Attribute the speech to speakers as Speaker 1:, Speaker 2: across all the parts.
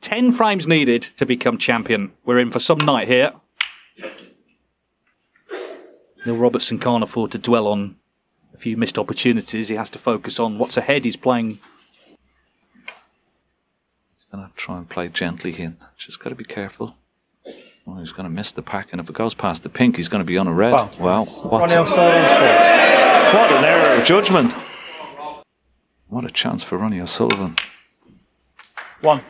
Speaker 1: 10 frames needed to become champion. We're in for some night here. Neil Robertson can't afford to dwell on a few missed opportunities. He has to focus on what's ahead. He's playing.
Speaker 2: He's going to try and play gently here. Just got to be careful. Oh, he's going to miss the pack, and if it goes past the pink, he's going to be on a red.
Speaker 3: Foul.
Speaker 2: Wow. What,
Speaker 3: Ronnie O'Sullivan four.
Speaker 2: what an error of judgment. What a chance for Ronnie O'Sullivan.
Speaker 3: One.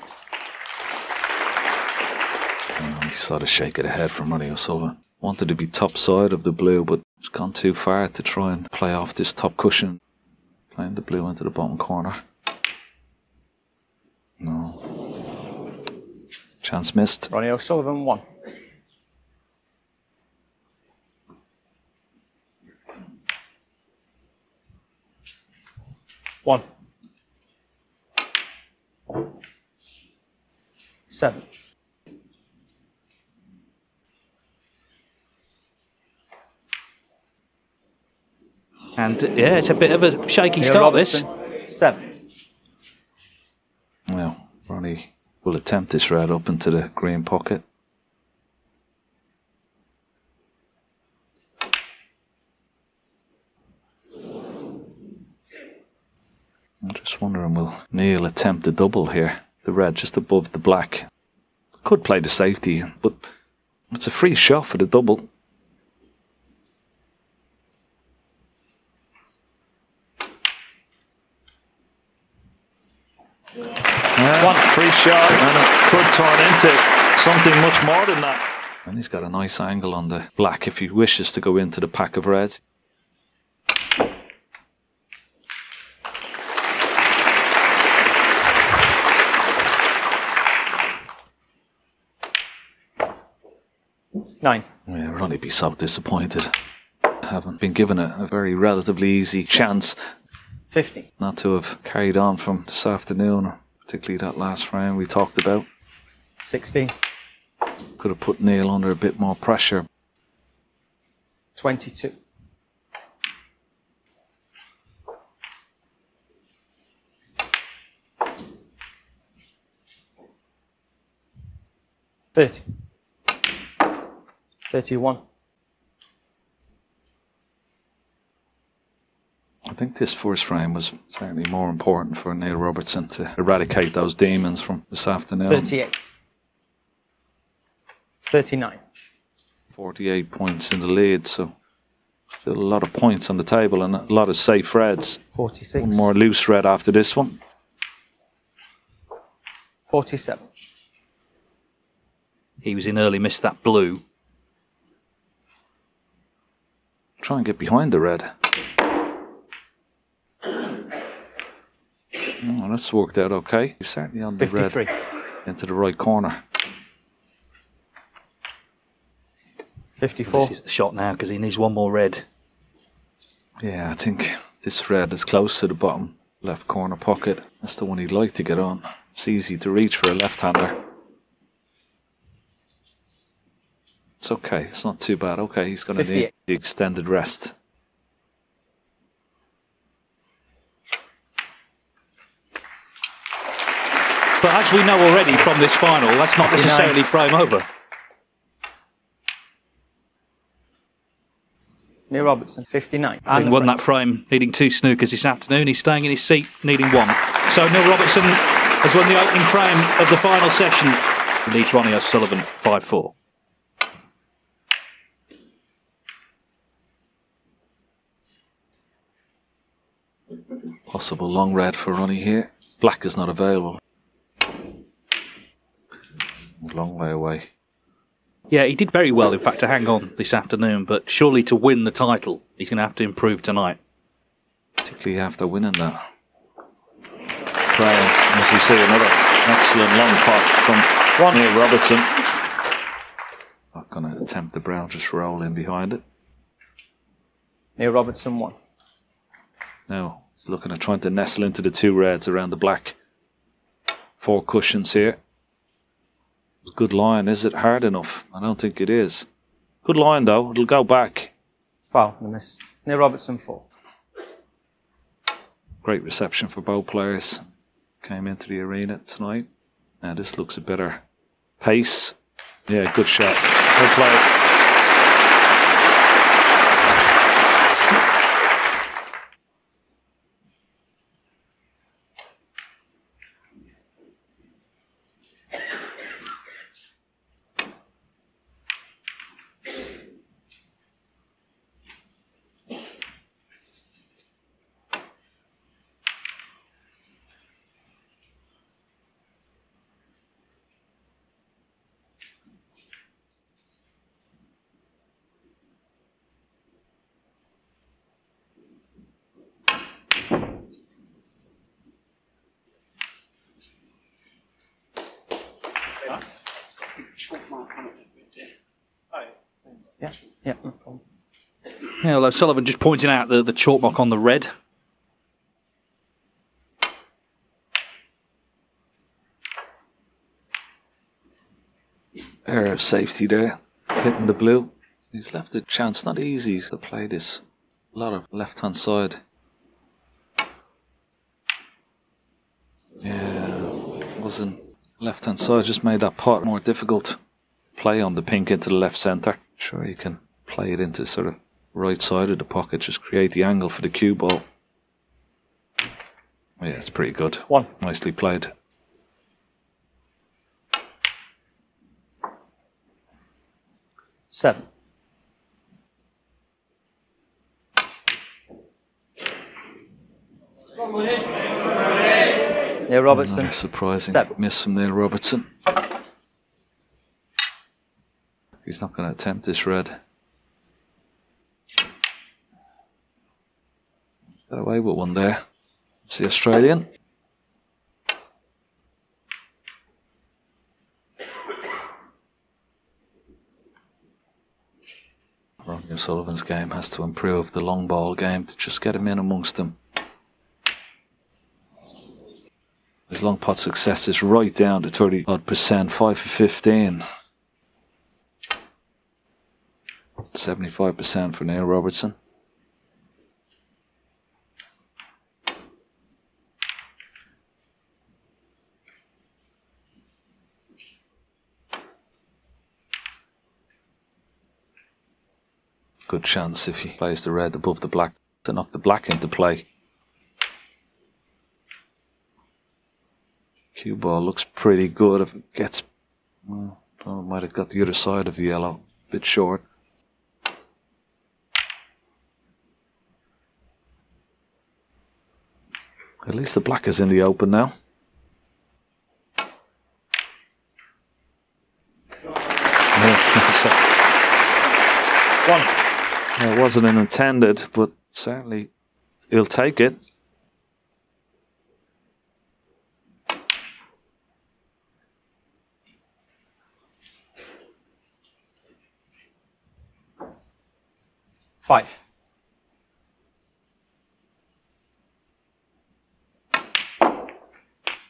Speaker 2: He saw the shake of the head from Ronnie O'Sullivan. Wanted to be top side of the blue, but it's gone too far to try and play off this top cushion. Playing the blue into the bottom corner. No. Chance missed.
Speaker 3: Ronnie O'Sullivan one. One. Seven.
Speaker 1: And yeah, it's a bit of a shaky
Speaker 3: Neil
Speaker 1: start, this.
Speaker 3: Seven.
Speaker 2: Well, Ronnie will attempt this red up into the green pocket. I'm just wondering, will Neil attempt a double here? The red just above the black. Could play the safety, but it's a free shot for the double. Yeah, One free shot, and it could turn into something much more than that. And he's got a nice angle on the black if he wishes to go into the pack of reds.
Speaker 3: Nine.
Speaker 2: Yeah, Ronnie be so disappointed. Haven't been given a, a very relatively easy chance
Speaker 3: Fifty.
Speaker 2: not to have carried on from this afternoon, particularly that last round we talked about.
Speaker 3: 60.
Speaker 2: Could have put Neil under a bit more pressure.
Speaker 3: Twenty-two. Thirty. Thirty-one.
Speaker 2: I think this first frame was certainly more important for Neil Robertson to eradicate those demons from this afternoon.
Speaker 3: Thirty-eight. Thirty-nine.
Speaker 2: 48 points in the lead, so still a lot of points on the table and a lot of safe reds.
Speaker 3: Forty-six.
Speaker 2: One more loose red after this one.
Speaker 3: Forty-seven.
Speaker 1: He was in early, missed that blue.
Speaker 2: Try and get behind the red. Oh, that's worked out okay. You're certainly on the
Speaker 3: Fifty-three.
Speaker 2: red into the right corner.
Speaker 3: Fifty-four.
Speaker 1: This is the shot now because he needs one more red.
Speaker 2: Yeah, I think this red is close to the bottom left corner pocket. That's the one he'd like to get on. It's easy to reach for a left-hander. It's okay. It's not too bad. Okay, he's going to need the extended rest.
Speaker 1: But as we know already from this final, that's not necessarily frame over.
Speaker 3: Neil Robertson. Fifty-nine.
Speaker 1: And
Speaker 3: the
Speaker 1: won
Speaker 3: frame.
Speaker 1: that frame, needing two snookers this afternoon, he's staying in his seat, needing one. So Neil Robertson has won the opening frame of the final session. He leads Ronnie O'Sullivan 5 4.
Speaker 2: Possible long red for Ronnie here. Black is not available. Long way away.
Speaker 1: Yeah, he did very well, in fact, to hang on this afternoon, but surely to win the title, he's going to have to improve tonight.
Speaker 2: particularly after winning that. Frame, as you see, another excellent long pot from Neil Robertson. Not going to attempt the brown, just roll in behind it.
Speaker 3: Neil Robertson won.
Speaker 2: Now he's looking at trying to nestle into the two reds around the black. Four cushions here. Good line. Is it hard enough? I don't think it is. Good line though. It'll go back.
Speaker 3: Foul. The miss. Neil Robertson four.
Speaker 2: Great reception for both players. Came into the arena tonight. Now this looks a better pace. Yeah, good shot. Good play.
Speaker 3: Yeah, yeah, no problem.
Speaker 1: Although Sullivan just pointing out the, the chalk mark on the red.
Speaker 2: Air of safety there, hitting the blue. He's left a chance. Not easy to play this. A lot of left hand side. Yeah, wasn't left hand side. Just made that part more difficult. Play on the pink into the left centre. Sure, you can play it into sort of right side of the pocket. Just create the angle for the cue ball. Yeah, it's pretty good.
Speaker 3: One.
Speaker 2: Nicely played.
Speaker 3: Seven. Neil Robertson.
Speaker 2: Another surprising
Speaker 3: Seven.
Speaker 2: miss from Neil Robertson. He's not going to attempt this red. Got away with one there. It's the Australian. Ronnie O'Sullivan's game has to improve the long ball game to just get him in amongst them. His long pot success is right down to 30 odd percent, 5 for 15. 75% for Neil Robertson. Good chance if he plays the red above the black to knock the black into play. Cue ball looks pretty good if it gets. Well, oh, might have got the other side of the yellow, a bit short. At least the black is in the open now. Yeah,
Speaker 3: One.
Speaker 2: so- it wasn't an intended, but certainly he'll take it.
Speaker 3: Five.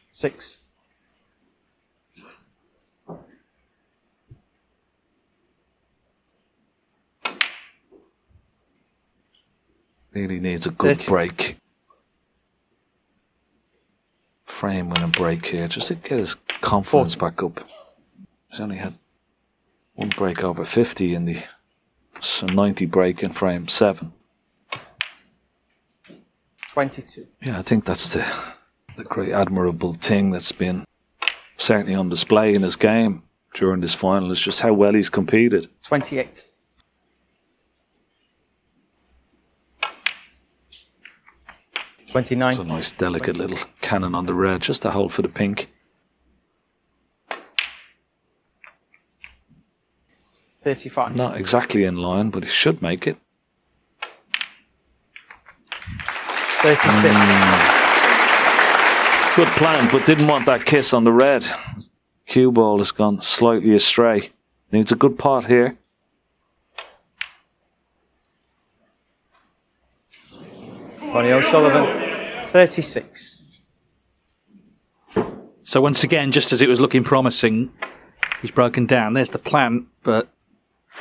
Speaker 3: Six.
Speaker 2: Really needs a good
Speaker 3: Thirty.
Speaker 2: break. Frame winning break here, just to get his confidence back up. He's only had one break over 50 in the so 90 break in frame 7.
Speaker 3: Twenty-two.
Speaker 2: Yeah, I think that's the, the great admirable thing that's been certainly on display in his game during this final is just how well he's competed.
Speaker 3: Twenty-eight. Twenty-nine.
Speaker 2: It's a nice, delicate little cannon on the red, just a hold for the pink.
Speaker 3: Thirty-five.
Speaker 2: Not exactly in line, but it should make it.
Speaker 3: Thirty-six. Hmm.
Speaker 2: Good plan, but didn't want that kiss on the red. Cue ball has gone slightly astray. Needs a good pot here.
Speaker 3: Ronnie O'Sullivan. Thirty-six.
Speaker 1: So once again, just as it was looking promising, he's broken down. There's the plan, but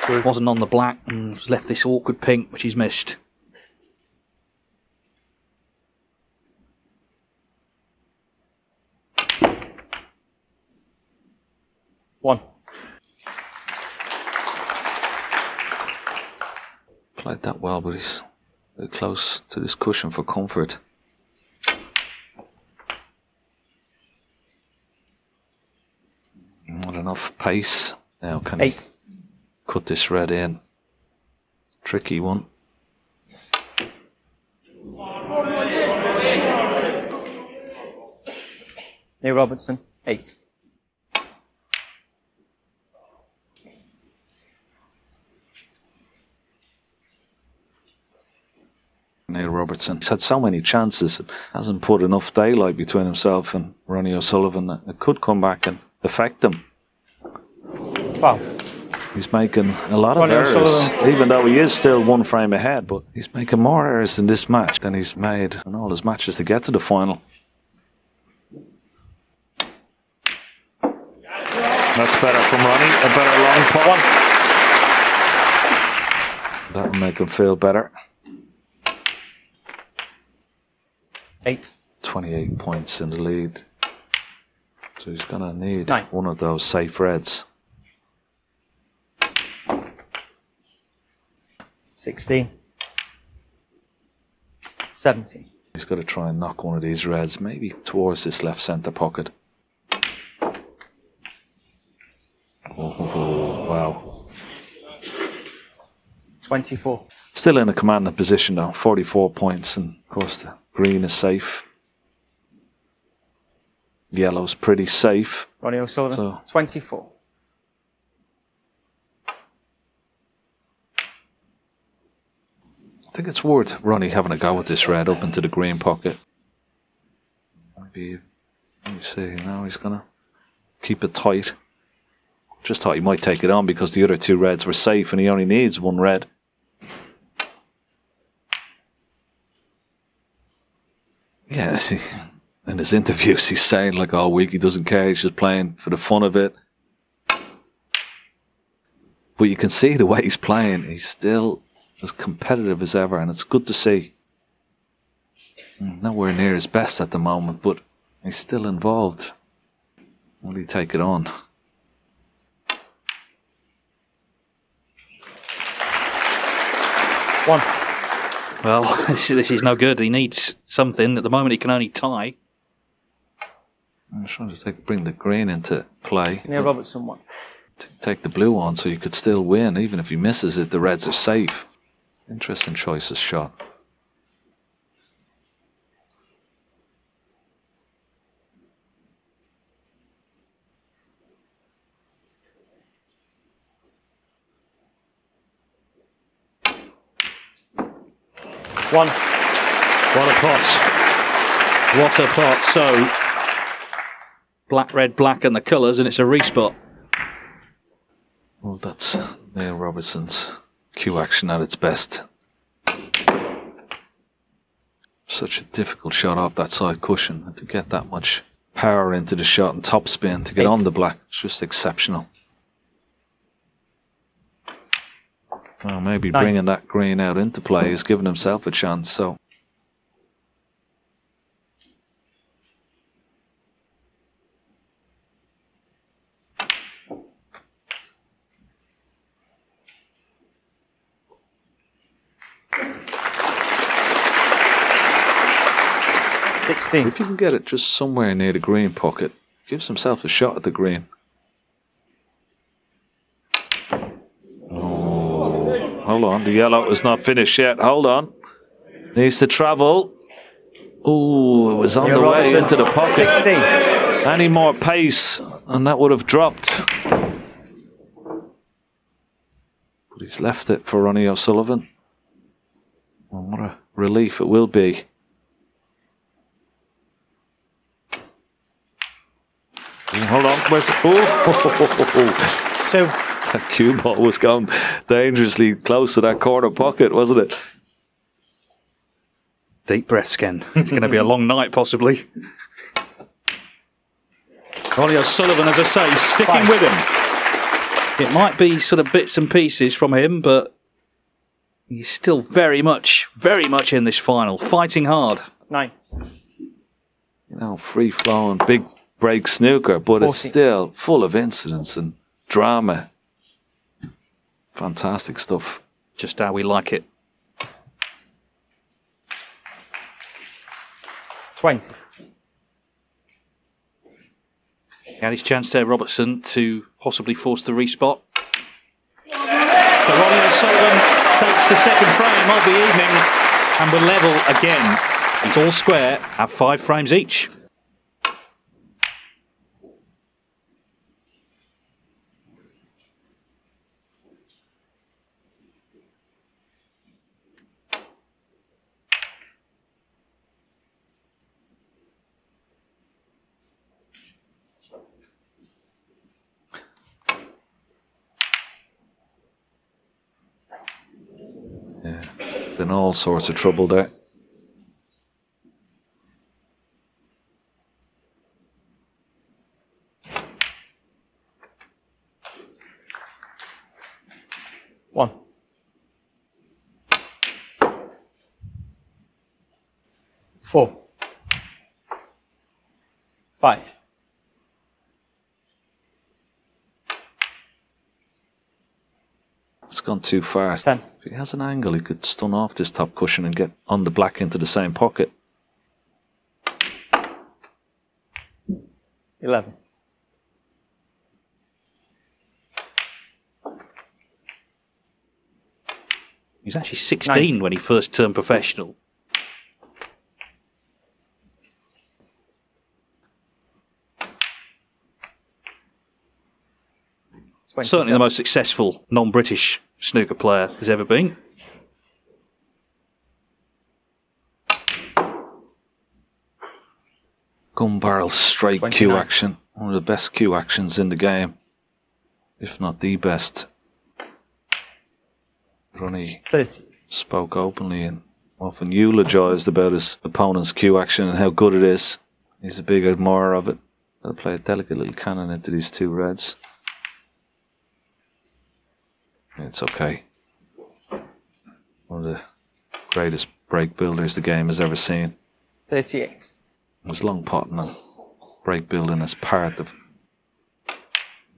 Speaker 1: it wasn't on the black and was left this awkward pink, which he's missed.
Speaker 3: One.
Speaker 2: Played that well, but he's close to this cushion for comfort. Not enough pace. Now can he
Speaker 3: Eight.
Speaker 2: cut this red in? Tricky one.
Speaker 3: Neil Robertson. Eight.
Speaker 2: Neil Robertson. He's had so many chances and hasn't put enough daylight between himself and Ronnie O'Sullivan that it could come back and affect him.
Speaker 3: Foul.
Speaker 2: He's making a lot of errors, even though he is still one frame ahead. But he's making more errors in this match than he's made in all his matches to get to the final. That's better from Ronnie. A better long pot. That'll make him feel better.
Speaker 3: Eight.
Speaker 2: 28 points in the lead. So he's going to need
Speaker 3: Nine.
Speaker 2: one of those safe reds.
Speaker 3: Sixteen. Seventeen.
Speaker 2: He's got to try and knock one of these reds, maybe towards this left centre pocket. Oh, wow.
Speaker 3: Twenty-four.
Speaker 2: Still in a commanding position though, 44 points, and of course the green is safe. Yellow's pretty safe.
Speaker 3: Ronnie O'Sullivan.
Speaker 2: So-
Speaker 3: Twenty-four.
Speaker 2: I think it's worth Ronnie having a go with this red up into the green pocket. Maybe, let me see, now he's gonna keep it tight. Just thought he might take it on because the other two reds were safe and he only needs one red. Yeah, see, in his interviews he's saying like all week he doesn't care, he's just playing for the fun of it. But you can see the way he's playing, he's still as competitive as ever, and it's good to see. Mm, Nowhere near his best at the moment, but he's still involved. Will he take it on?
Speaker 3: One.
Speaker 1: Well, this, is no good. He needs something. At the moment, he can only tie.
Speaker 2: I'm trying to take, bring the green into play.
Speaker 3: Neil Robertson. One.
Speaker 2: Take the blue on so you could still win. Even if he misses it, the reds are safe. Interesting choice of shot.
Speaker 3: One.
Speaker 1: What a pot. What a pot. So, black, red, black, and the colours, and it's a respot.
Speaker 2: Well, that's Neil Robertson's cue action at its best. Such a difficult shot off that side cushion, and to get that much power into the shot and top spin to get
Speaker 3: Eight.
Speaker 2: on the black, it's just exceptional. Well, maybe
Speaker 3: Nine.
Speaker 2: bringing that green out into play is giving himself a chance. So
Speaker 3: Sixteen.
Speaker 2: if you can get it just somewhere near the green pocket, gives himself a shot at the green. Oh, hold on, the yellow is not finished yet. Hold on, needs to travel. Oh, it was on the way into the pocket.
Speaker 3: Sixteen.
Speaker 2: Any more pace, and that would have dropped. But he's left it for Ronnie O'Sullivan. What a relief it will be. Hold on, where's oh,
Speaker 3: Two.
Speaker 2: that cue ball was going dangerously close to that corner pocket, wasn't it?
Speaker 1: Deep breaths, Ken. It's going to be a long night, possibly. Ronnie O'Sullivan, as I say, sticking
Speaker 3: Five.
Speaker 1: with him. It might be sort of bits and pieces from him, but he's still very much, very much in this final, fighting hard.
Speaker 3: Nine.
Speaker 2: You know, free flowing, big break snooker, but it's still full of incidents and drama. Fantastic stuff.
Speaker 1: Just how we like it.
Speaker 3: 20.
Speaker 1: He had his chance there, Robertson, to possibly force the respot. But Ronnie O'Sullivan takes the second frame of the evening and we're level again. It's all square at five frames each.
Speaker 2: Yeah. In all sorts of trouble there.
Speaker 3: One. Four. Five.
Speaker 2: It's gone too far.
Speaker 3: Ten.
Speaker 2: If he has an angle, he could stun off this top cushion and get on the black into the same pocket.
Speaker 3: Eleven.
Speaker 1: He was actually 16
Speaker 3: Ninety.
Speaker 1: when he first turned professional. Certainly the most successful non British snooker player has ever been.
Speaker 2: Gun barrel straight cue
Speaker 3: 29.
Speaker 2: action. One of the best cue actions in the game, if not the best. Ronnie
Speaker 3: 30.
Speaker 2: spoke openly and often eulogised about his opponent's cue action and how good it is. He's a big admirer of it. I'll play a delicate little cannon into these two reds. It's okay. One of the greatest break builders the game has ever seen.
Speaker 3: 38.
Speaker 2: was long potting and break building as part of.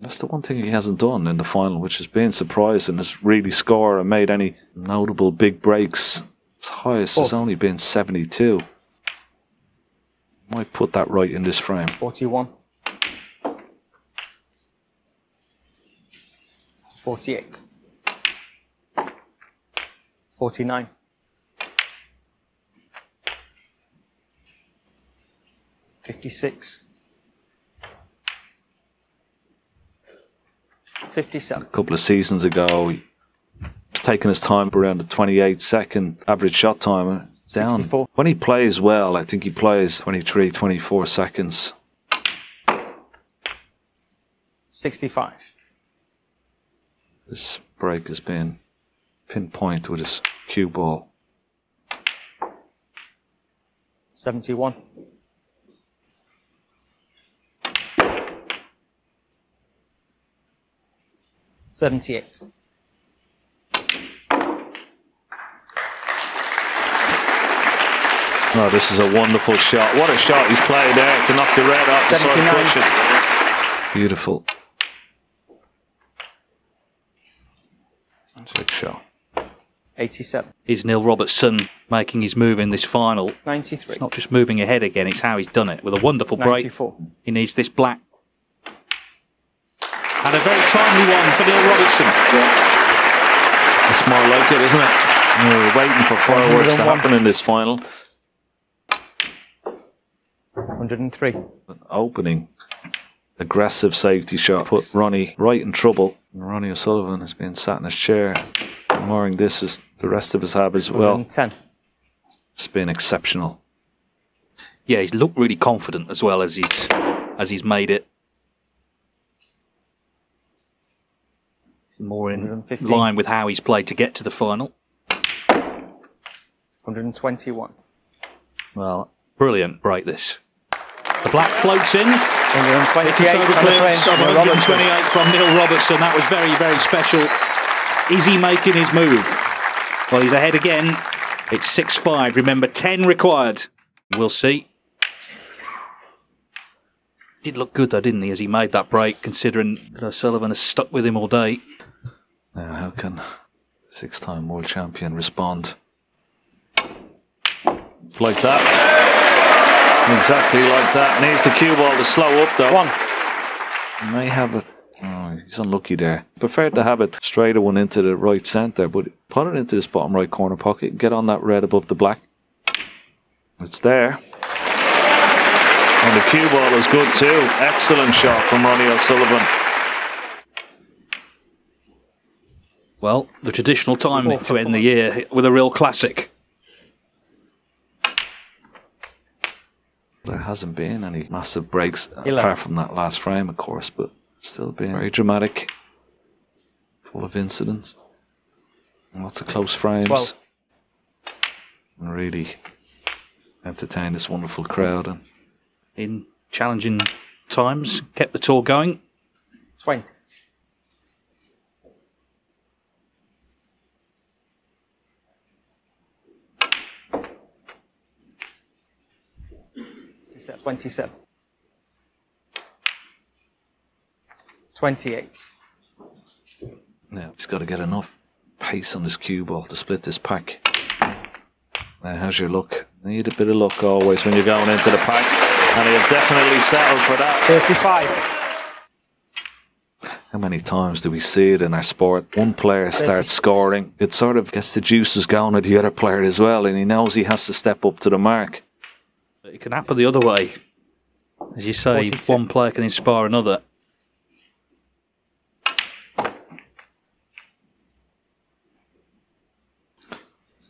Speaker 2: That's the one thing he hasn't done in the final, which has been surprising, is really scored and made any notable big breaks. His highest has only been 72. Might put that right in this frame.
Speaker 3: 41. 48. 49. 56. 57.
Speaker 2: A couple of seasons ago, taking his time around the 28 second average shot time. Down.
Speaker 3: 64.
Speaker 2: When he plays well, I think he plays 23, 24 seconds.
Speaker 3: 65.
Speaker 2: This break has been pinpoint with his cue ball.
Speaker 3: 71. Seventy-eight.
Speaker 2: Oh, this is a wonderful shot. What a shot he's played there to knock the red off the side
Speaker 3: 79.
Speaker 2: cushion. Beautiful. Big shot.
Speaker 3: Eighty-seven.
Speaker 1: Is Neil Robertson making his move in this final?
Speaker 3: Ninety-three.
Speaker 1: It's not just moving ahead again, it's how he's done it with a wonderful break.
Speaker 3: Ninety-four.
Speaker 1: He needs this black. And a very timely one for Neil Robertson.
Speaker 2: It's more like it, isn't it? We're waiting for fireworks to happen in this final.
Speaker 3: Hundred and three.
Speaker 2: Opening aggressive safety shot put Ronnie right in trouble. Ronnie O'Sullivan has been sat in his chair, admiring this as the rest of us have as well.
Speaker 3: ten.
Speaker 2: It's been exceptional.
Speaker 1: Yeah, he's looked really confident as well as he's as he's made it. More in
Speaker 3: 115.
Speaker 1: line with how he's played to get to the final.
Speaker 3: Hundred and twenty-one.
Speaker 1: Well, brilliant break this. The black floats in.
Speaker 3: Hundred and
Speaker 1: It's
Speaker 3: twenty-eight.
Speaker 1: over clearance
Speaker 3: from
Speaker 1: 128 from Neil Robertson. That was very, very special. Is he making his move? Well, he's ahead again. It's 6 5. Remember, 10 required. We'll see. Did look good though, didn't he, as he made that break, considering that O'Sullivan has stuck with him all day.
Speaker 2: Now, how can six time world champion respond? Like that. Exactly like that. Needs the cue ball to slow up though.
Speaker 3: One.
Speaker 2: May have it. Oh, he's unlucky there. Preferred to have it straighter one into the right centre, but put it into this bottom right corner pocket. Get on that red above the black. It's there. And the cue ball is good too. Excellent shot from Ronnie O'Sullivan.
Speaker 1: Well, the traditional time to end the year with a real classic.
Speaker 2: There hasn't been any massive breaks
Speaker 3: Eleven.
Speaker 2: apart from that last frame, of course, but it's still being very dramatic, full of incidents, and lots of close frames,
Speaker 3: Twelve.
Speaker 2: and really entertain this wonderful crowd. And
Speaker 1: In challenging times, kept the tour going.
Speaker 3: 20. Twenty-seven. Twenty-eight.
Speaker 2: now he's got to get enough pace on his cue ball to split this pack. Now, how's your luck? Need a bit of luck always when you're going into the pack, and he has definitely settled for that.
Speaker 3: Thirty-five.
Speaker 2: How many times do we see it in our sport? One player starts
Speaker 3: 36.
Speaker 2: scoring, it sort of gets the juices going at the other player as well, and he knows he has to step up to the mark.
Speaker 1: It can happen the other way. As you say,
Speaker 3: 42.
Speaker 1: one player can inspire another.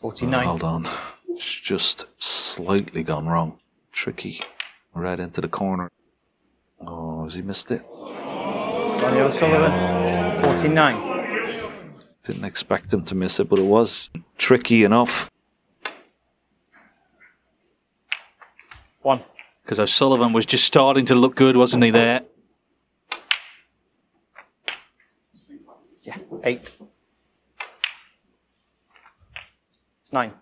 Speaker 3: Forty-nine.
Speaker 2: Uh, hold on. It's just slightly gone wrong. Tricky. Right into the corner. Oh, has he missed it?
Speaker 3: Ronnie O'Sullivan. Forty-nine.
Speaker 2: Didn't expect him to miss it, but it was tricky enough.
Speaker 3: One.
Speaker 1: Because O'Sullivan was just starting to look good, wasn't he, there?
Speaker 3: Yeah. Eight. Nine.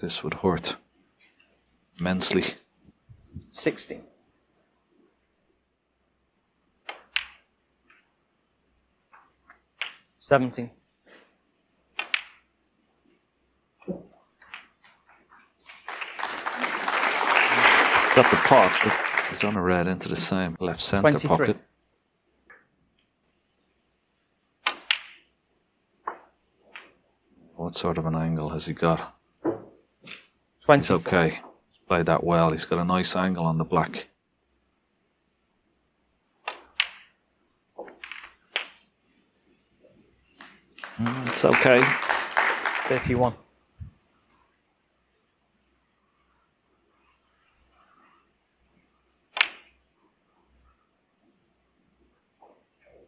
Speaker 2: This would hurt immensely.
Speaker 3: Sixteen. Seventeen.
Speaker 2: Got the pot, but he's on a red into the same left centre
Speaker 3: 23.
Speaker 2: pocket. What sort of an angle has he got? He's
Speaker 3: Twenty.
Speaker 2: okay. He's played that well. He's got a nice angle on the black. Mm, It's okay.
Speaker 3: Thirty-one.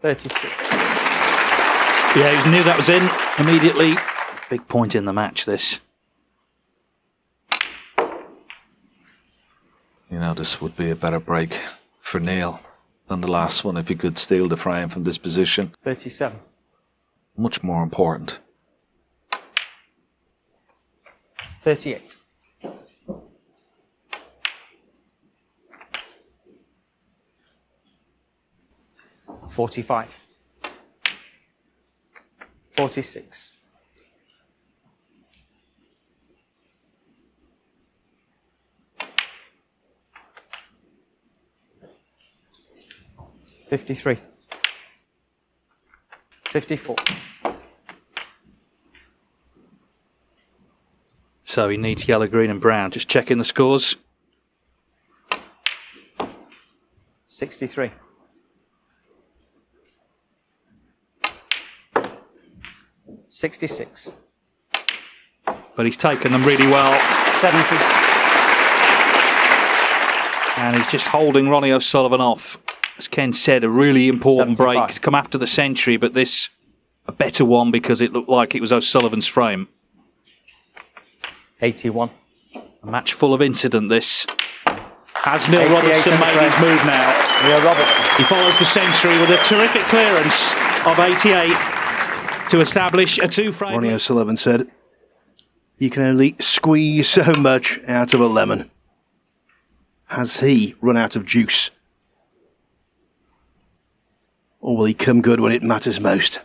Speaker 3: Thirty-two.
Speaker 1: Yeah, he knew that was in immediately. Big point in the match, this.
Speaker 2: You know, this would be a better break for Neil than the last one if he could steal the frame from this position.
Speaker 3: Thirty-seven.
Speaker 2: Much more important.
Speaker 3: Thirty-eight. Forty-five. Forty-six. Fifty-three. Fifty-four.
Speaker 1: So he needs yellow, green, and brown. Just checking the scores.
Speaker 3: Sixty-three. Sixty-six.
Speaker 1: But he's taken them really well.
Speaker 3: Seventy.
Speaker 1: And he's just holding Ronnie O'Sullivan off. As Ken said, a really important
Speaker 3: 75.
Speaker 1: break. It's come after the century, but this a better one because it looked like it was O'Sullivan's frame.
Speaker 3: Eighty-one.
Speaker 1: A match full of incident, this. Has Neil Robertson
Speaker 3: and
Speaker 1: made his move now?
Speaker 3: Neil Robertson.
Speaker 1: He follows the century with a terrific clearance of 88 to establish a two frame.
Speaker 4: Ronnie O'Sullivan said, You can only squeeze so much out of a lemon. Has he run out of juice? Or will he come good when it matters most?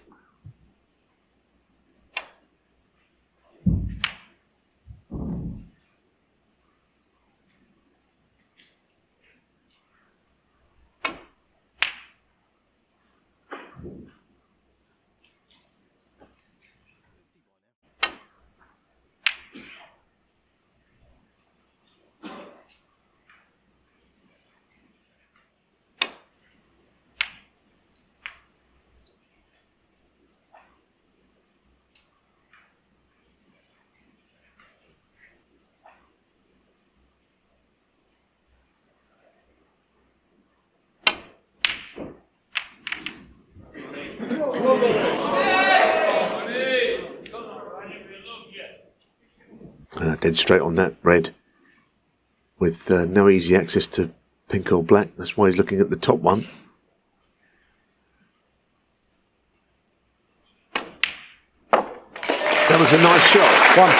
Speaker 5: Uh, dead straight on that red with uh, no easy access to pink or black. That's why he's looking at the top one. That was a nice shot.
Speaker 3: One.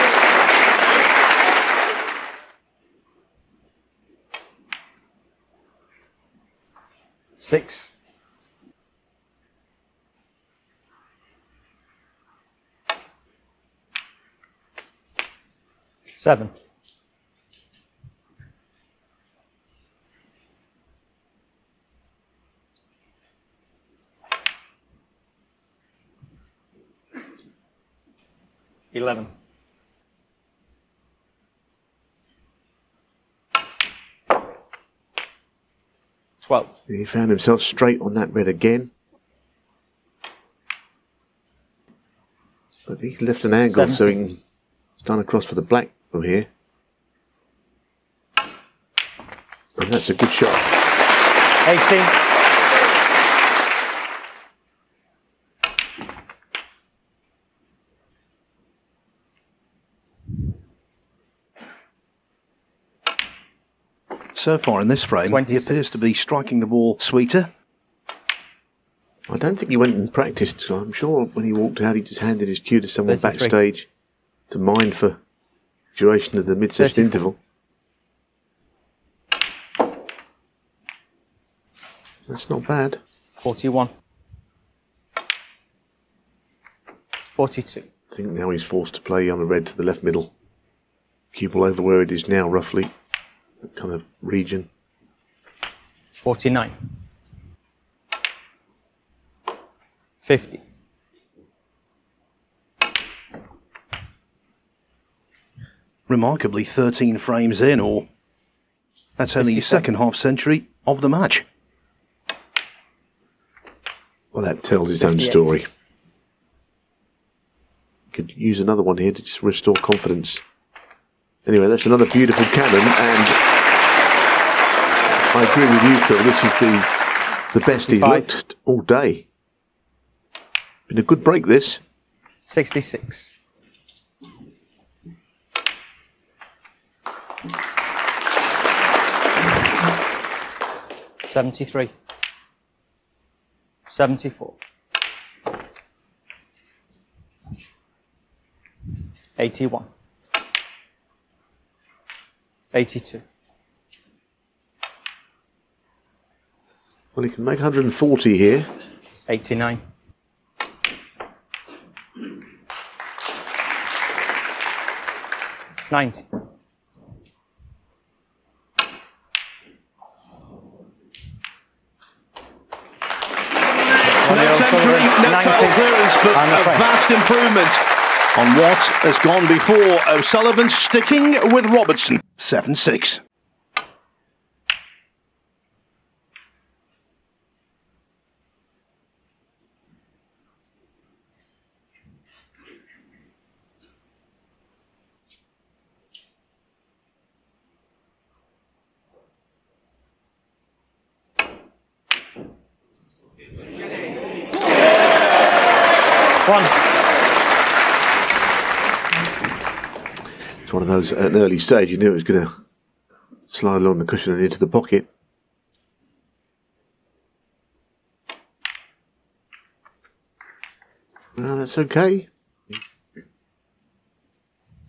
Speaker 3: Six. Seven. Eleven. Twelve.
Speaker 5: He found himself straight on that red again. But he left an angle so he can stand across for the black from here. And that's a good shot.
Speaker 3: Eighteen.
Speaker 4: So far in this frame, he appears to be striking the ball sweeter.
Speaker 5: I don't think he went and practiced. So I'm sure when he walked out, he just handed his cue to someone
Speaker 3: 33.
Speaker 5: backstage to mind for duration of the mid-session interval. That's not bad.
Speaker 3: Forty-one. Forty-two.
Speaker 5: I think now he's forced to play on the red to the left middle. Cue ball over where it is now, roughly. That kind of region.
Speaker 3: Forty-nine. Fifty.
Speaker 4: Remarkably, 13 frames in, or that's only the second half century of the match.
Speaker 5: Well, that tells its own story. Could use another one here to just restore confidence. Anyway, that's another beautiful cannon, and I agree with you, Phil. This is the the best he's looked all day. Been a good break, this.
Speaker 3: Sixty-six. Seventy-three. Seventy-four. Eighty-one. Eighty-two.
Speaker 5: Well, he can make 140 here.
Speaker 3: Eighty-nine. Ninety.
Speaker 1: But a vast improvement on what has gone before. O'Sullivan sticking with Robertson.
Speaker 4: 7 6.
Speaker 3: One.
Speaker 5: It's one of those at an early stage, you knew it was going to slide along the cushion and into the pocket. Well, that's okay.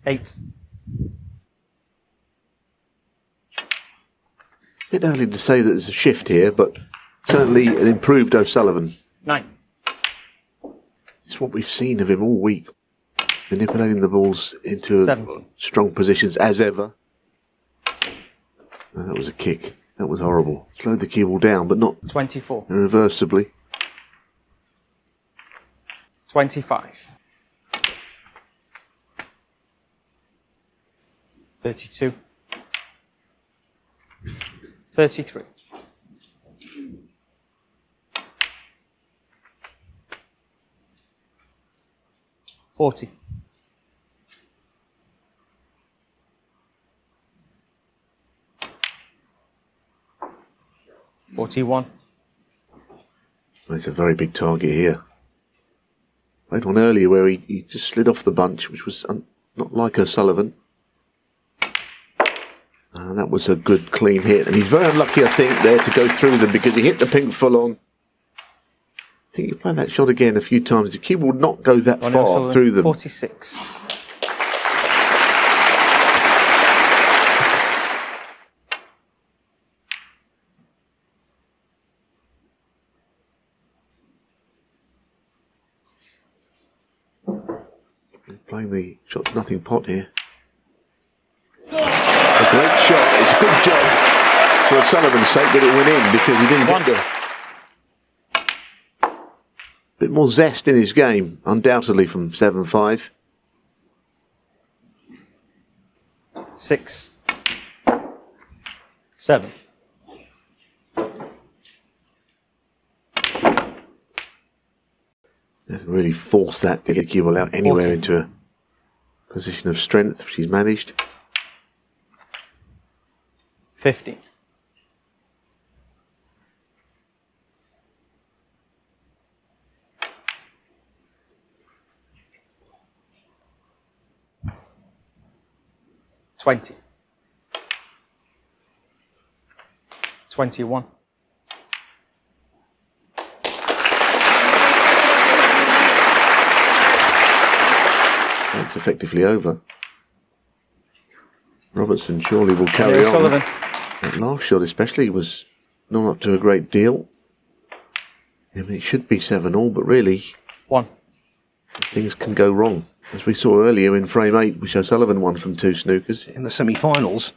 Speaker 3: Eight.
Speaker 5: bit early to say that there's a shift here, but certainly an improved O'Sullivan.
Speaker 3: 9.
Speaker 5: It's what we've seen of him all week. Manipulating the balls into strong positions as ever. No, that was a kick. That was horrible. Slowed the cue ball down, but not
Speaker 3: 24.
Speaker 5: irreversibly.
Speaker 3: 25. 32. 33. 40. 41.
Speaker 5: It's a very big target here. I had one earlier where he, he just slid off the bunch, which was un- not like O'Sullivan. And that was a good clean hit. And he's very unlucky, I think, there to go through them because he hit the pink full on. I think you play that shot again a few times. The cue would not go that far through them.
Speaker 3: 46.
Speaker 5: Playing the shot nothing pot here. A great shot. It's a good job for Sullivan's sake that it went in because he didn't
Speaker 3: Wonder.
Speaker 5: get the bit more zest in his game, undoubtedly from seven five.
Speaker 3: 6. 7.
Speaker 5: Has really forced that to get cue ball out anywhere into a position of strength, which he's managed.
Speaker 3: 50. Twenty. Twenty-one.
Speaker 5: That's effectively over. Robertson surely will carry on.
Speaker 3: O'Sullivan.
Speaker 5: That last shot, especially, was not up to a great deal. I mean, it should be seven all, but really,
Speaker 3: One.
Speaker 5: things can go wrong. As we saw earlier in frame eight, which O'Sullivan won from two snookers.
Speaker 4: In the semi finals,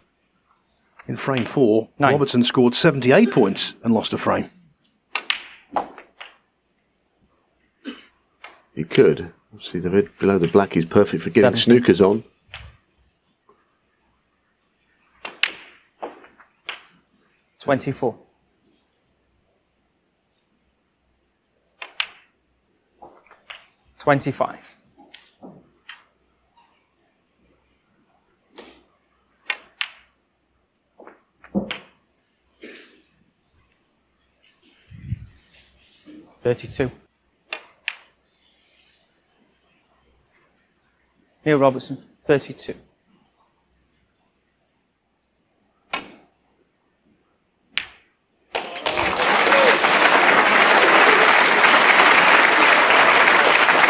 Speaker 4: in frame four,
Speaker 3: Nine.
Speaker 4: Robertson scored 78 points and lost a frame.
Speaker 5: He could. Obviously, the red below the black is perfect for getting
Speaker 3: Seventy.
Speaker 5: snookers on.
Speaker 3: Twenty-four. Twenty-five. Thirty-two. Neil Robertson, thirty-two.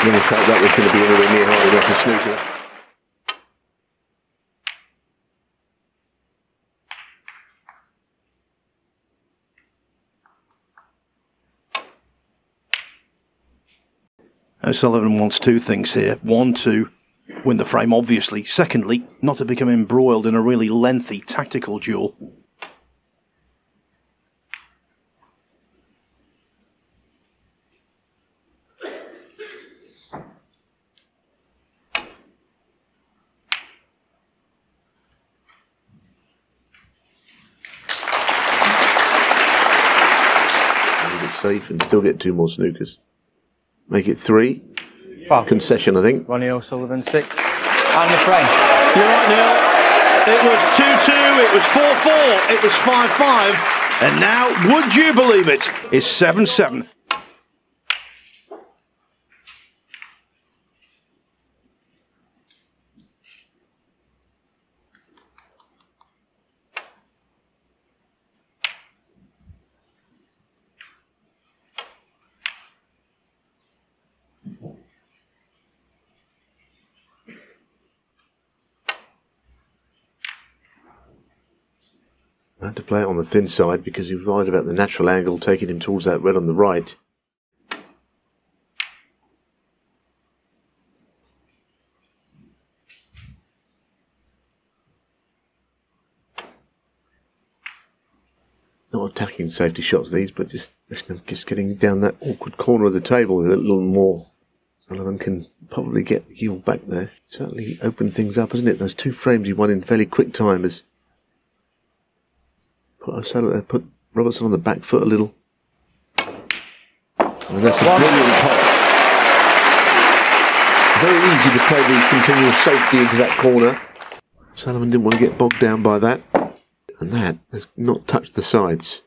Speaker 5: Never felt that was going to be anywhere near hard enough for snooker.
Speaker 4: O'Sullivan wants two things here. One, to win the frame, obviously. Secondly, not to become embroiled in a really lengthy tactical duel.
Speaker 5: Safe and still get two more snookers. Make it three.
Speaker 3: Five.
Speaker 5: Concession, I think.
Speaker 3: Ronnie O'Sullivan, six. And the frame.
Speaker 4: You're right, Neil. It was 2 2, it was 4 4, it was 5 5, and now, would you believe it? it, is 7 7.
Speaker 5: Play it on the thin side because he was about the natural angle taking him towards that red on the right. Not attacking safety shots these, but just just getting down that awkward corner of the table a little more. Sullivan can probably get the heel back there. Certainly opened things up, hasn't it? Those two frames he won in fairly quick time put, O'Sullivan, uh, put Robertson on the back foot a little. And that's a brilliant pot. Very easy to play the continual safety into that corner. Sullivan didn't want to get bogged down by that. And that has not touched the sides.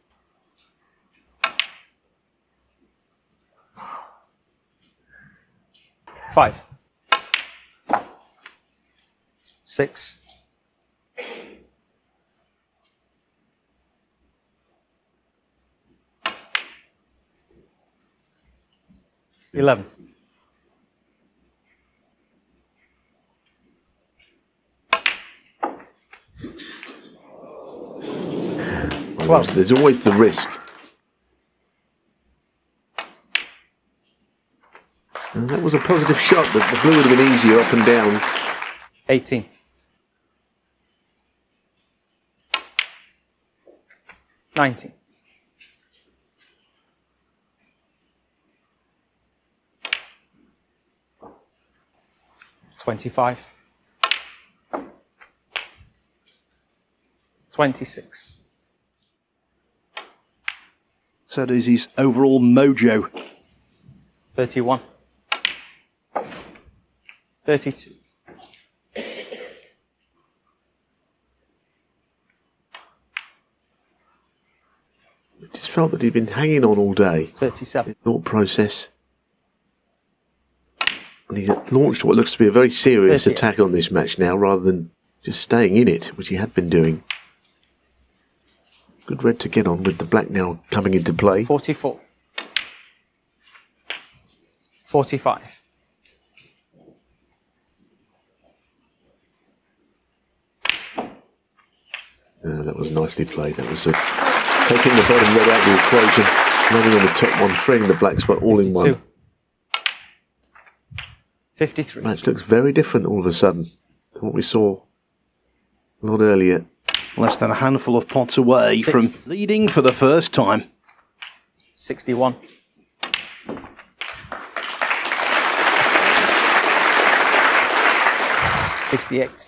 Speaker 3: Five. Six. Eleven. Twelve.
Speaker 5: There's always the risk. And that was a positive shot, but the blue would have been easier up and down.
Speaker 3: Eighteen. Nineteen. Twenty-five. Twenty-six.
Speaker 4: So does his overall mojo.
Speaker 3: 31 32
Speaker 5: Just felt that he'd been hanging on all day.
Speaker 3: 37
Speaker 5: Thought process. And he launched what looks to be a very serious
Speaker 3: 38.
Speaker 5: attack on this match now rather than just staying in it, which he had been doing. Good red to get on with the black now coming into play.
Speaker 3: 44 45
Speaker 5: Uh, that was nicely played. That was uh, taking the bottom red out of the equation, landing on the top one, freeing the black spot all in
Speaker 3: 52
Speaker 5: one.
Speaker 3: 53
Speaker 5: Match looks very different all of a sudden to what we saw a lot earlier.
Speaker 4: Less than a handful of pots away
Speaker 3: Six.
Speaker 4: from leading for the first time.
Speaker 3: 61 68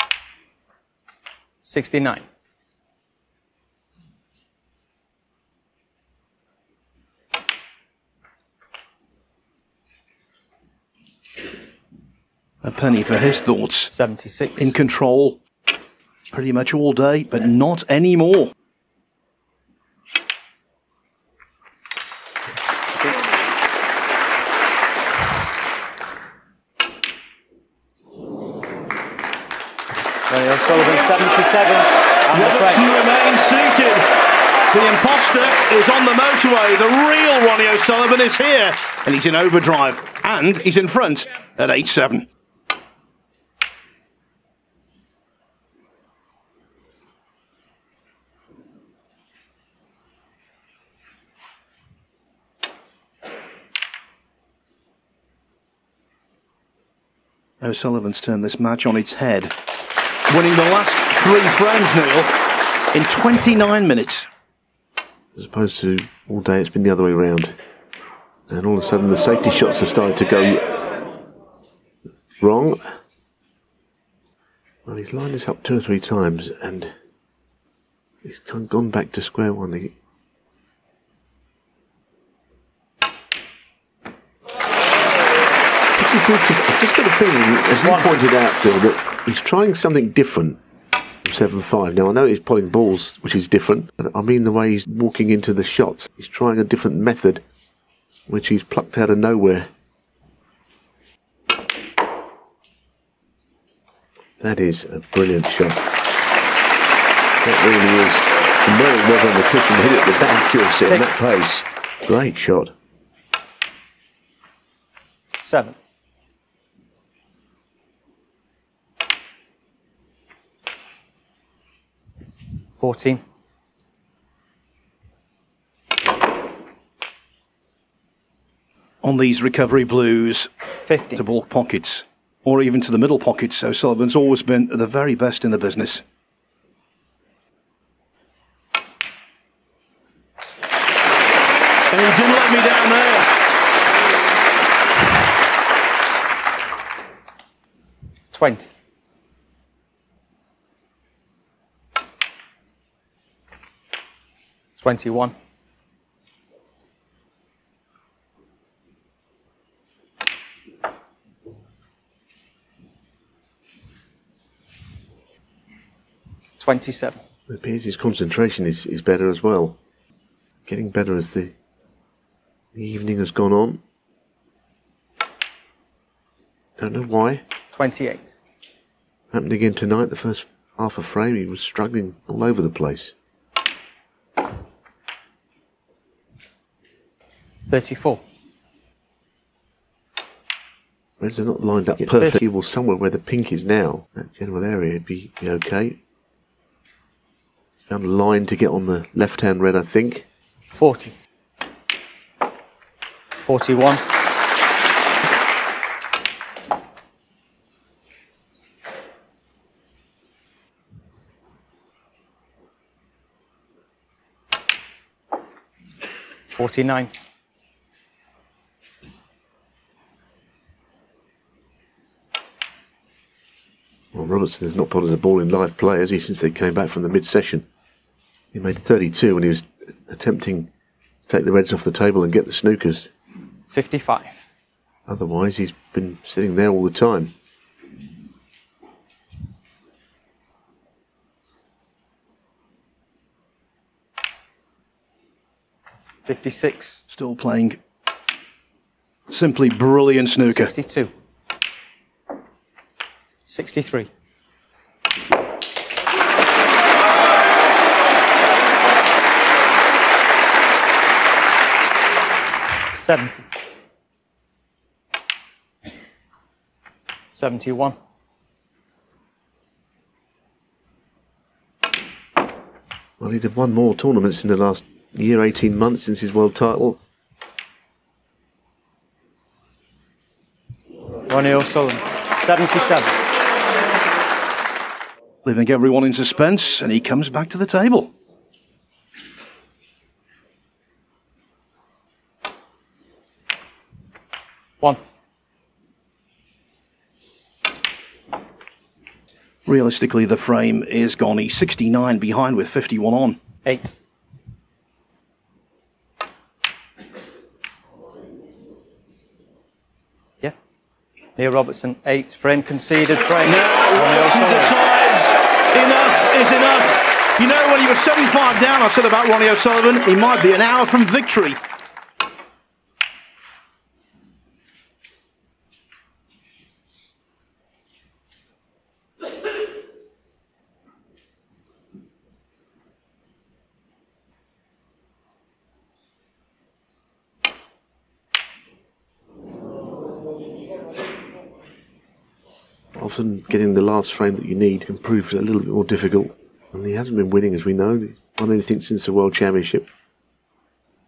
Speaker 3: 69
Speaker 4: penny for his thoughts.
Speaker 3: 76
Speaker 4: In control pretty much all day, but not anymore.
Speaker 3: Ronnie O'Sullivan 77 and the
Speaker 4: Robertson
Speaker 3: frame.
Speaker 4: remains seated. The imposter is on the motorway. The real Ronnie O'Sullivan is here, and he's in overdrive, and he's in front at 8 7. O'Sullivan's turned this match on its head, winning the last three frames, Neil, in 29 minutes.
Speaker 5: As opposed to all day, it's been the other way around. And all of a sudden, the safety shots have started to go wrong. Well, he's lined this up two or three times, and he's gone back to square one. He, He seems to- I've just got a feeling, as you pointed out, Phil, that he's trying something different 7 5. Now, I know he's pulling balls, which is different, but I mean the way he's walking into the shots. He's trying a different method, which he's plucked out of nowhere. That is a brilliant shot. That really is. It was on the cushion, hit it with that accuracy and that pace. Great shot.
Speaker 3: 7 14.
Speaker 4: On these recovery blues,
Speaker 3: 50.
Speaker 4: to baulk pockets, or even to the middle pockets, So Sullivan's always been the very best in the business. And he didn't let me down there.
Speaker 3: Twenty. Twenty-one. Twenty-seven.
Speaker 5: It appears his concentration is, is better as well. Getting better as the, the evening has gone on. Don't know why.
Speaker 3: Twenty-eight.
Speaker 5: Happened again tonight. The first half a frame, he was struggling all over the place.
Speaker 3: Thirty-four.
Speaker 5: Reds are not lined up perfectly. Well, somewhere where the pink is now, that general area, would be, be okay. Found a line to get on the left-hand red, I think.
Speaker 3: Forty. Forty-one. Forty-nine.
Speaker 5: Well, Robertson has not put the ball in live play, has he, since they came back from the mid-session. He made 32 when he was attempting to take the Reds off the table and get the snookers.
Speaker 3: Fifty-five.
Speaker 5: Otherwise, he's been sitting there all the time.
Speaker 3: Fifty-six.
Speaker 4: Still playing simply brilliant snooker.
Speaker 3: Sixty-two. Sixty-three. Seventy. Seventy-one.
Speaker 5: Well, he did one more tournaments in the last year, 18 months since his world title.
Speaker 3: Ronnie O'Sullivan. Seventy-seven.
Speaker 4: Leaving everyone in suspense, and he comes back to the table.
Speaker 3: One.
Speaker 4: Realistically, the frame is gone. He's 69 behind with 51 on.
Speaker 3: Eight. Yeah. Neil Robertson, eight. Frame conceded. Frame. Ronnie O'Sullivan.
Speaker 4: decides enough is enough. You know, when he was 75 down, I said about Ronnie O'Sullivan, he might be an hour from victory.
Speaker 5: Often getting the last frame that you need can prove a little bit more difficult. And he hasn't been winning, as we know. He's won anything since the World Championship.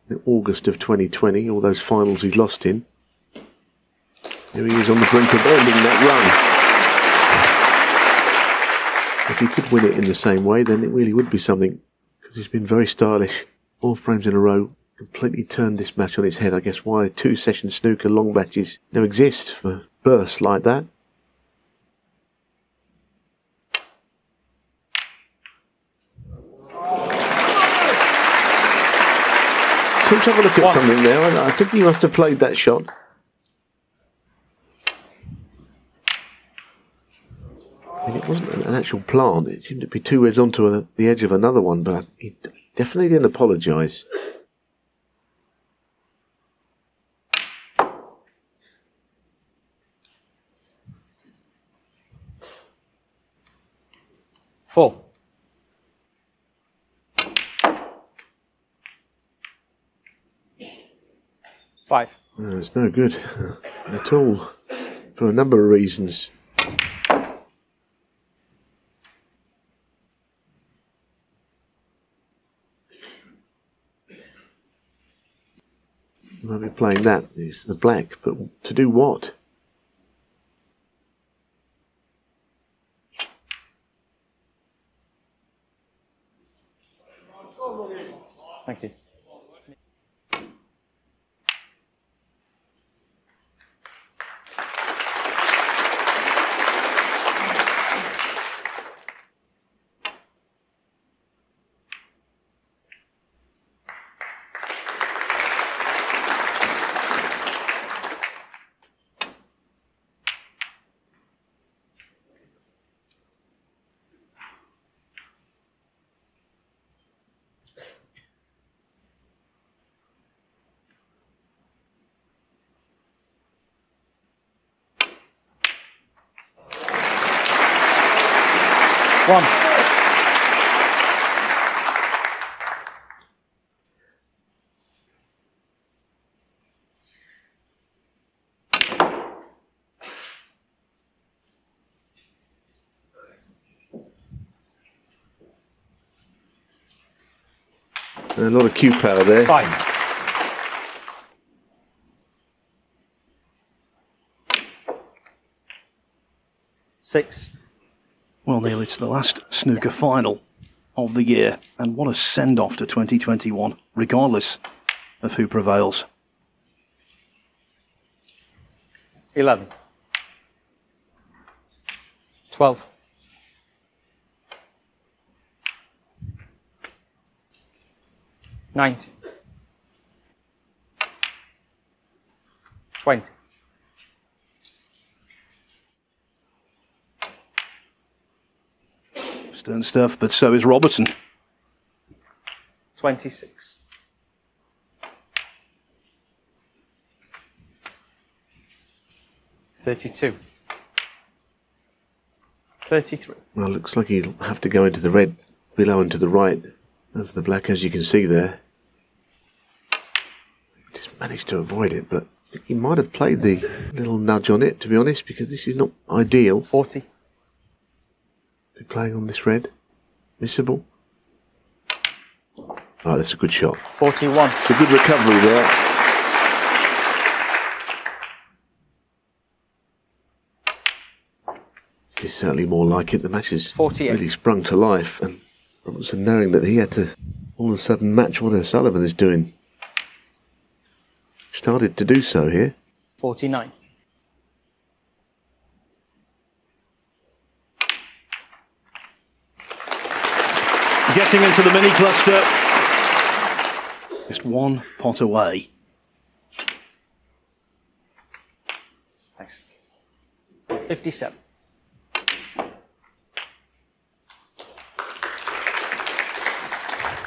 Speaker 5: In August of 2020, all those finals he's lost in. Here he is on the brink of ending that run. If he could win it in the same way, then it really would be something. Because he's been very stylish. All frames in a row. Completely turned this match on its head. I guess why two session snooker long matches now exist for bursts like that. Let's have a look at
Speaker 3: One.
Speaker 5: something there. I think he must have played that shot. Mean, it wasn't an, an actual plant. It seemed to be two reds onto a, the edge of another one, but he definitely didn't apologise.
Speaker 3: Four. Five.
Speaker 5: No, it's no good at all for a number of reasons. I'll be playing that. It's the black, but to do what?
Speaker 3: Thank you. One.
Speaker 5: And a cue power there.
Speaker 3: Five. Six.
Speaker 4: Well, nearly to the last snooker final of the year, and what a send off to 2021, regardless of who prevails.
Speaker 3: 11. 12. 19. 20.
Speaker 4: Stern stuff, but so is Robertson.
Speaker 3: 26. Thirty-two. Thirty-three.
Speaker 5: Well, looks like he'll have to go into the red below and to the right of the black, as you can see there. Just managed to avoid it, but I think he might have played the little nudge on it, to be honest, because this is not ideal.
Speaker 3: Forty.
Speaker 5: Be playing on this red. Missable. Oh, that's a good shot.
Speaker 3: Forty-one.
Speaker 5: It's a good recovery there. It's certainly more like it. The match has
Speaker 3: 48.
Speaker 5: really sprung to life, and Robertson knowing that he had to all of a sudden match what O'Sullivan is doing. Started to do so here.
Speaker 3: Forty-nine.
Speaker 4: Getting into the mini cluster. Just one pot away.
Speaker 3: Thanks. Fifty-seven.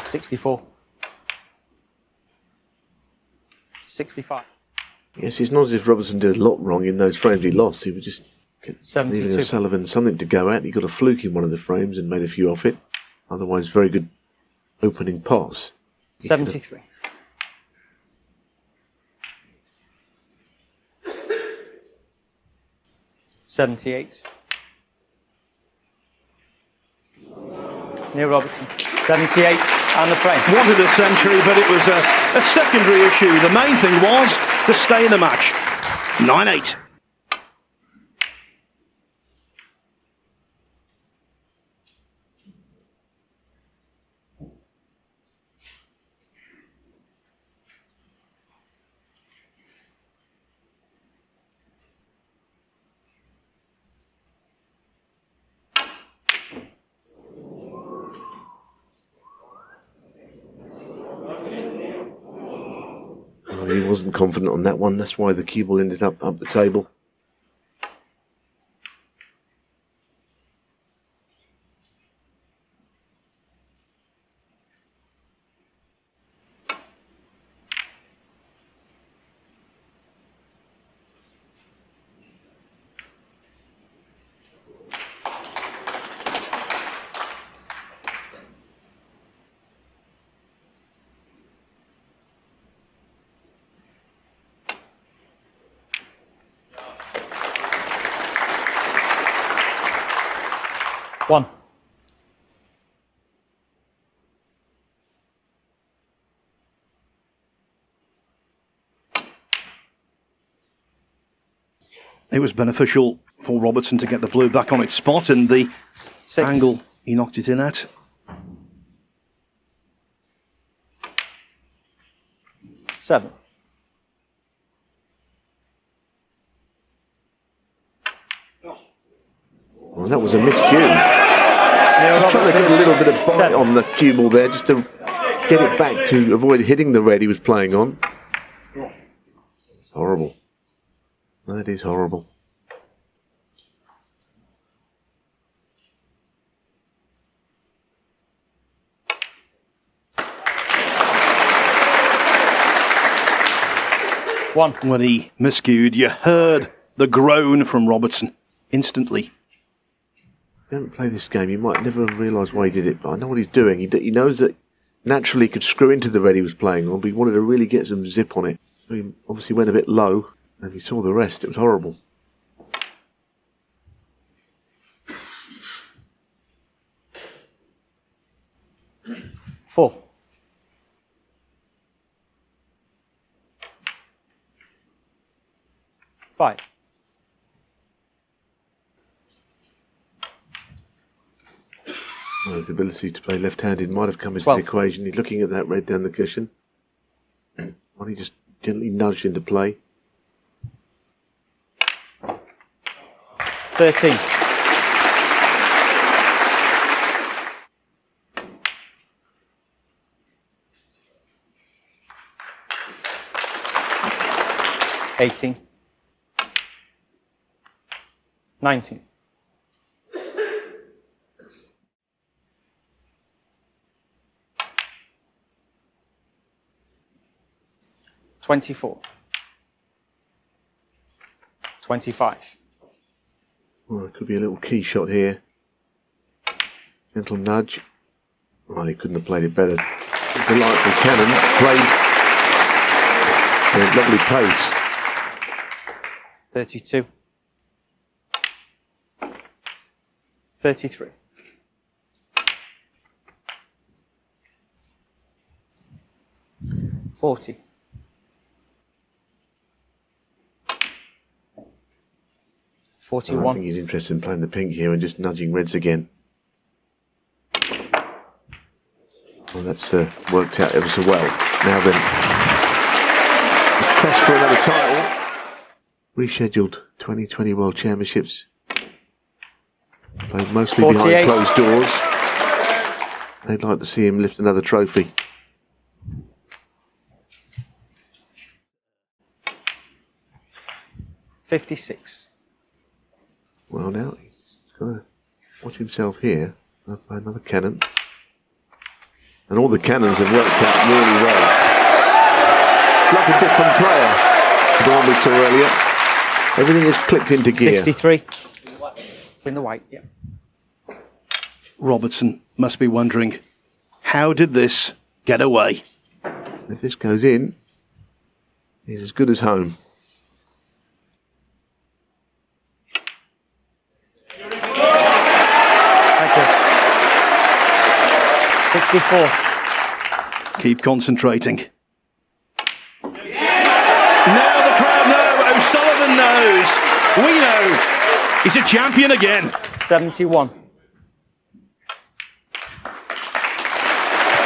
Speaker 3: Sixty-four. Sixty-five.
Speaker 5: Yes, it's not as if Robertson did a lot wrong in those frames he lost. He was just leaving
Speaker 3: 72.
Speaker 5: O'Sullivan something to go at. He got a fluke in one of the frames and made a few off it. Otherwise, very good opening pass. He
Speaker 3: Seventy-three. Seventy-eight. Neil Robertson. Seventy-eight and the frame.
Speaker 4: Wanted a century, but it was a, a secondary issue. The main thing was to stay in the match. 9 8.
Speaker 5: He wasn't confident on that one. That's why the cue ball ended up up the table.
Speaker 3: One.
Speaker 4: It was beneficial for Robertson to get the blue back on its spot and the
Speaker 3: Six.
Speaker 4: angle he knocked it in at.
Speaker 3: Seven.
Speaker 5: Well, that was a miscue.
Speaker 3: Neil
Speaker 5: Just trying to get a little bit of bite
Speaker 3: Seven.
Speaker 5: on the cue ball there, just to get it back to avoid hitting the red he was playing on. It's horrible. That is horrible.
Speaker 3: One.
Speaker 4: When he miscued, you heard the groan from Robertson instantly.
Speaker 5: You don't play this game, you might never realise why he did it, but I know what he's doing. He, he knows that naturally he could screw into the red he was playing on, but he wanted to really get some zip on it. So he obviously went a bit low, and he saw the rest. It was horrible.
Speaker 3: Four. Five.
Speaker 5: Well, his ability to play left-handed might have come into
Speaker 3: Twelve.
Speaker 5: the equation. He's looking at that red down the cushion. Why he just gently nudged into play?
Speaker 3: Thirteen. Eighteen. Nineteen. Twenty-four. Twenty-five.
Speaker 5: Well, it could be a little key shot here. Gentle nudge. Well, he couldn't have played it better. Delightful cannon. Played lovely pace.
Speaker 3: 32. 33. Forty. Forty-one.
Speaker 5: think he's interested in playing the pink here and just nudging reds again. Well, that's uh, worked out ever so well. Now then, quest for another title. Rescheduled 2020 World Championships. Played mostly
Speaker 3: 48.
Speaker 5: behind closed doors. They'd like to see him lift another trophy.
Speaker 3: Fifty-six.
Speaker 5: Well, now he's got to watch himself here. Uh, I'll another cannon. And all the cannons have worked out really well. Like a different player to the one we saw earlier. Everything is clicked into gear.
Speaker 3: Sixty-three. In the white. Yeah.
Speaker 4: Robertson must be wondering, how did this get away?
Speaker 5: If this goes in, he's as good as home.
Speaker 3: Thank you. Sixty-four.
Speaker 4: Keep concentrating. Now the crowd know, O'Sullivan knows, we know, he's a champion again.
Speaker 3: Seventy-one.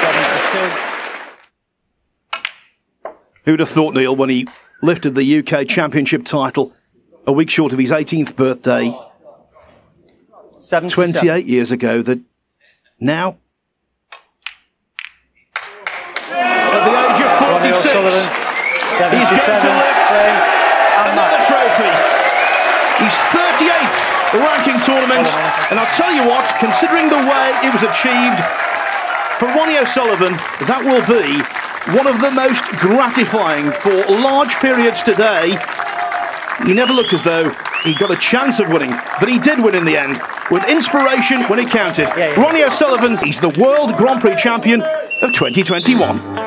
Speaker 3: Seventy-two.
Speaker 4: Who'd have thought, Neil, when he lifted the UK Championship title a week short of his 18th birthday,
Speaker 3: Seventy-seven.
Speaker 4: 28 years ago, that now, 76.
Speaker 3: O'Sullivan, 77.
Speaker 4: He's going another trophy. He's 38th the ranking tournament. And I'll tell you what, considering the way it was achieved, for Ronnie O'Sullivan, that will be one of the most gratifying for large periods today. He never looked as though he got a chance of winning, but he did win in the end, with inspiration when it counted.
Speaker 3: Yeah, yeah.
Speaker 4: Ronnie O'Sullivan, he's the World Grand Prix Champion of 2021.